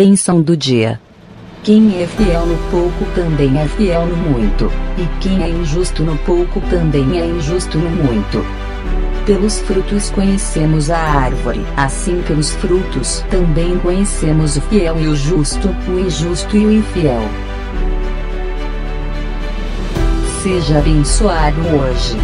Bênção do dia. Quem é fiel no pouco também é fiel no muito, e quem é injusto no pouco também é injusto no muito. Pelos frutos conhecemos a árvore, assim pelos frutos também conhecemos o fiel e o justo, o injusto e o infiel. Seja abençoado hoje.